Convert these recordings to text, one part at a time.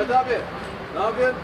Ahmet abi, ne yapıyorsun?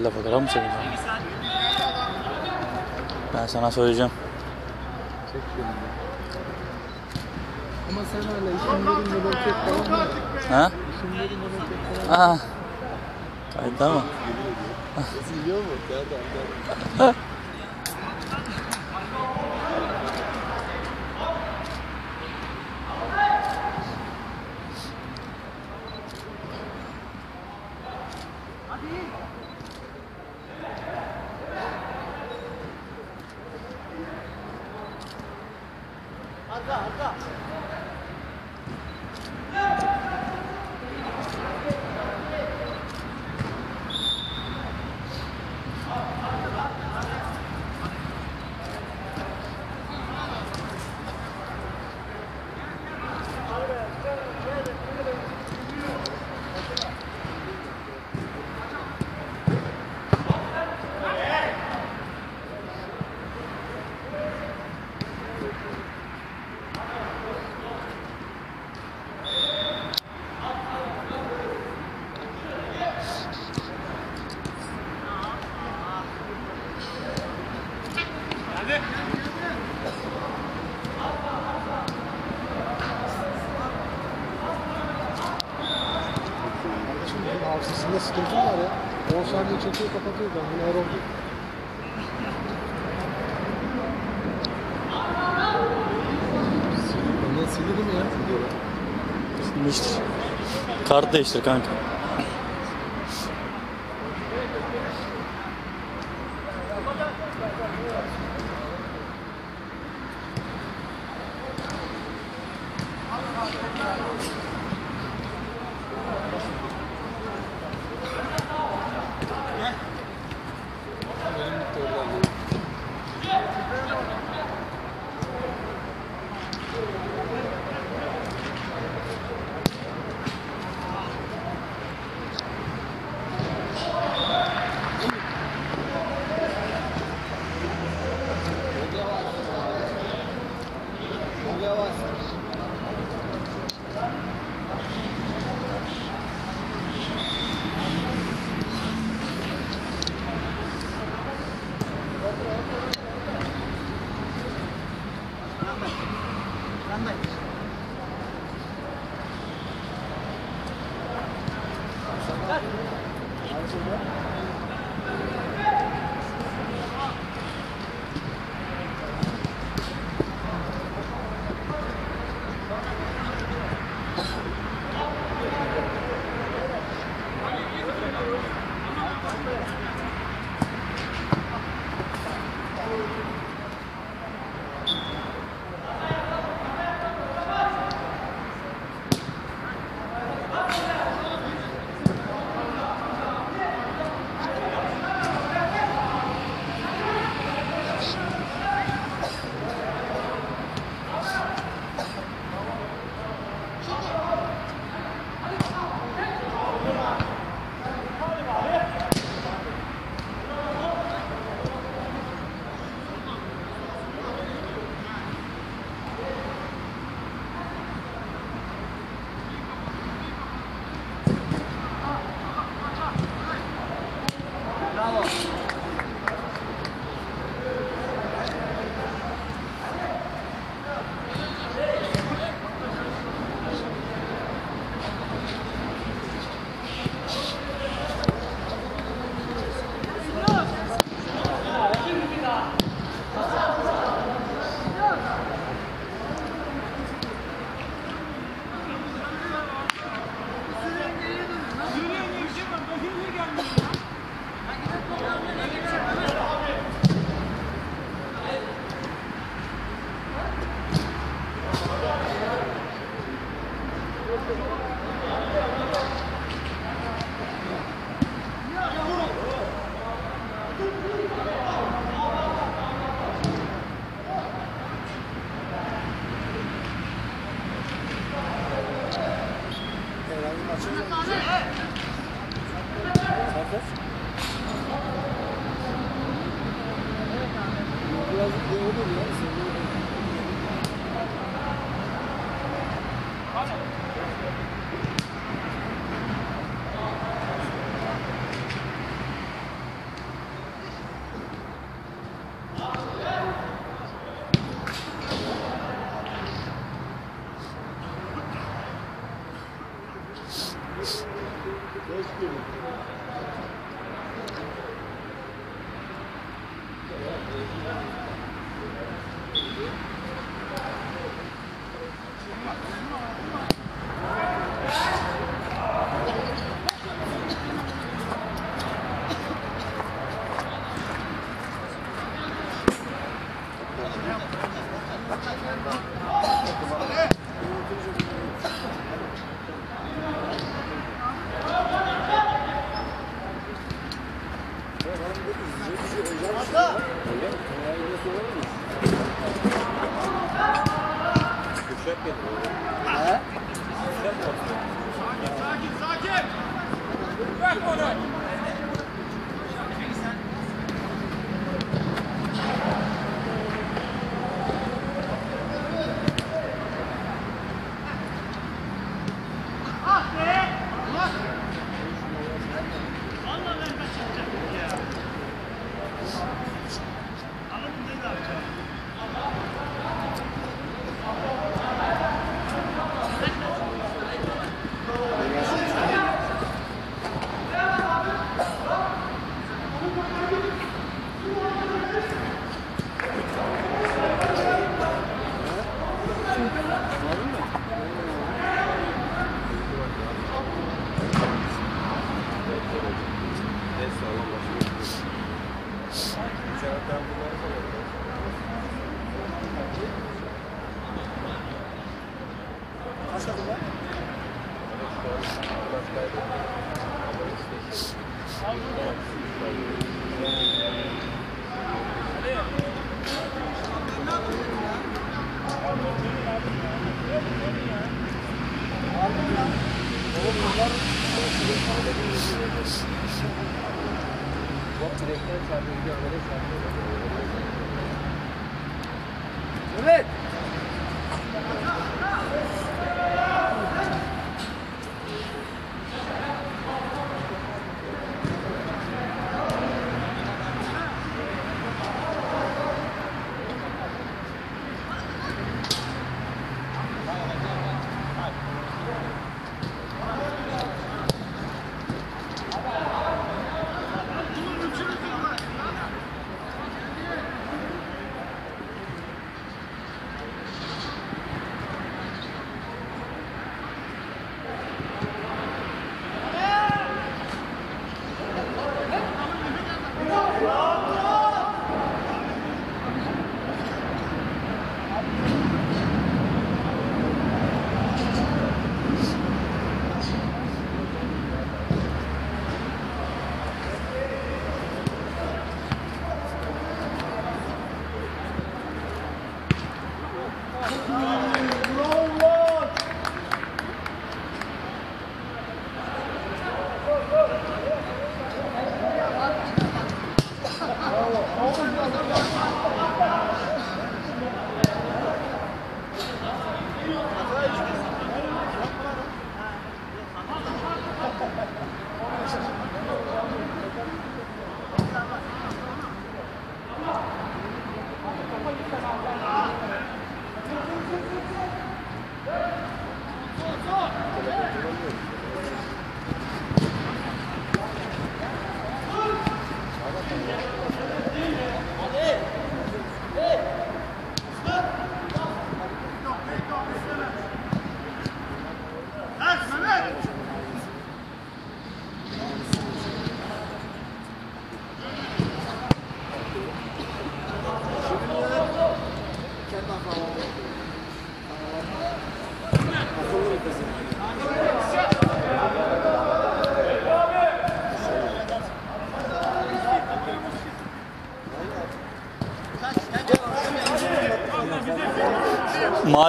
Allah fotoğraf mı çekeceğim? Ben sana söyleyeceğim. Ama sen hala işinlerin nöbet tamam mı? Ha? İşinlerin nöbet tamam mı? Kayıtta mı? Siliyor mu? Nereden? Çekiyor kapatıyor da. Hani aerobi. Ondan sildi mi ya? Silmiştir. Kart değiştir kanka. Biraz iyi olur ya. Evet.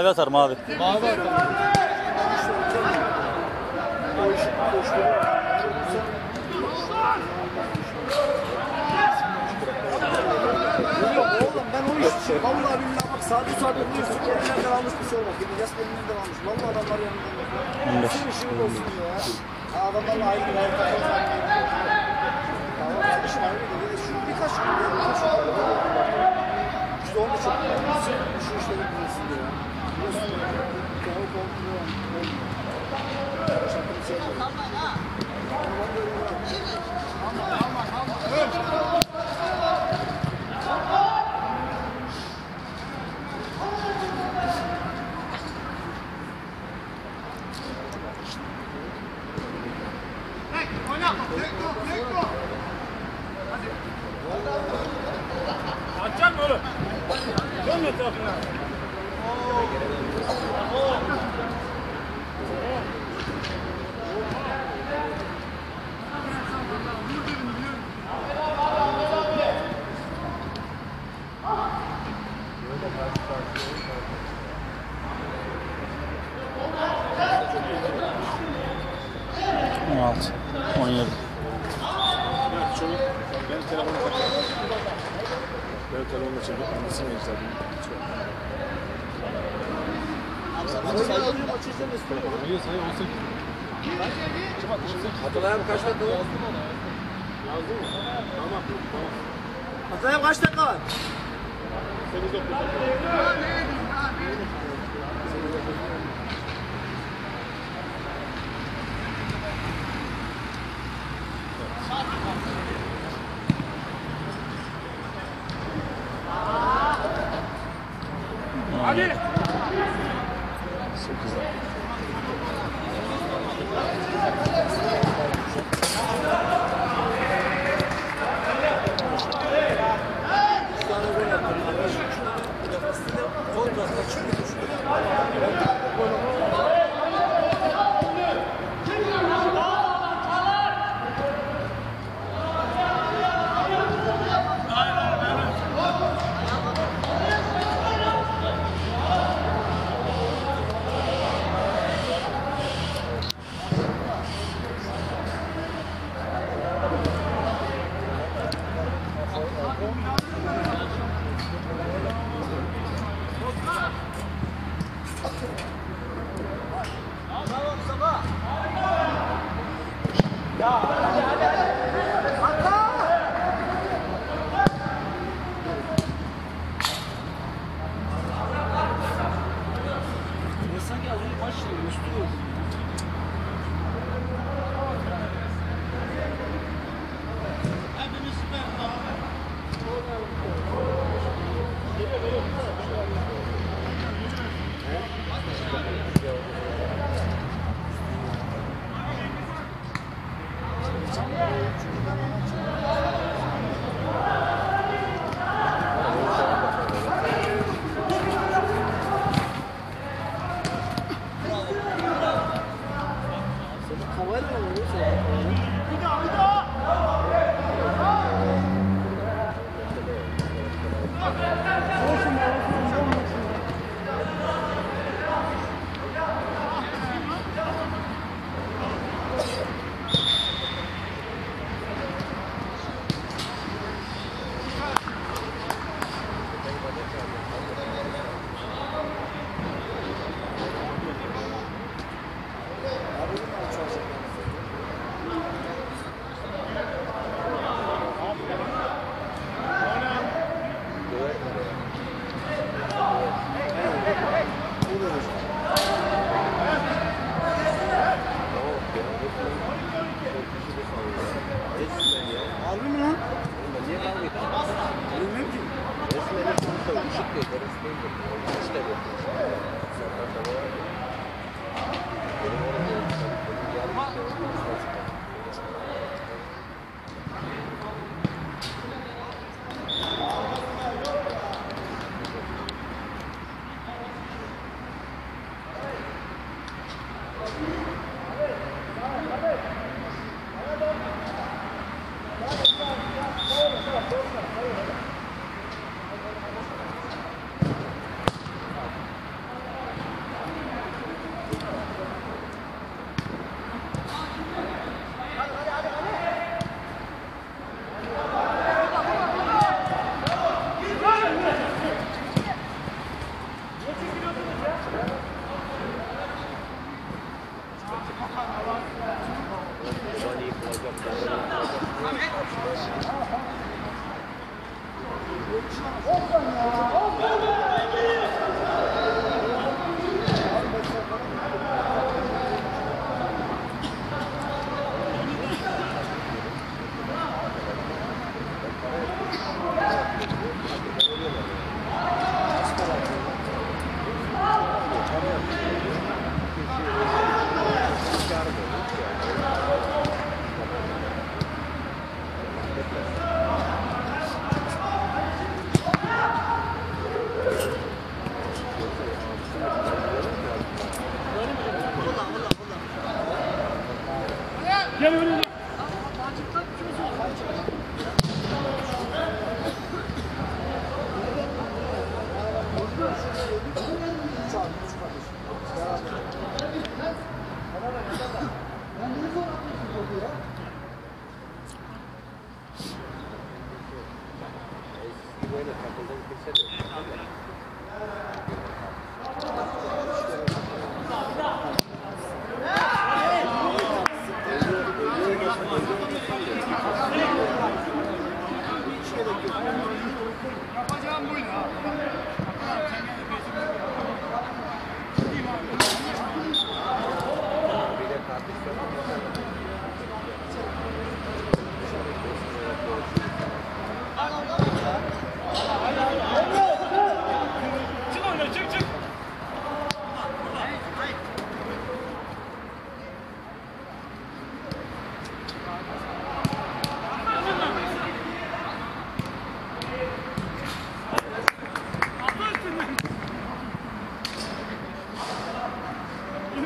Mavi atar mavi. Mavi atalım. Oğlum ben o iş vallahi billahi bak sade sade buluyorsun. Elinden almış bir şey olmaz. Yas elinden almış. Vallahi adamlar yanından. 15. Nasıl işin olsun ya? Adamlarla ayrı bir ayrı Hatırlayan kaç dakika oldu? Yazdın mı? Tamam. Tamam. Hataya kaç dakika var? 8 dokuz. Hadi.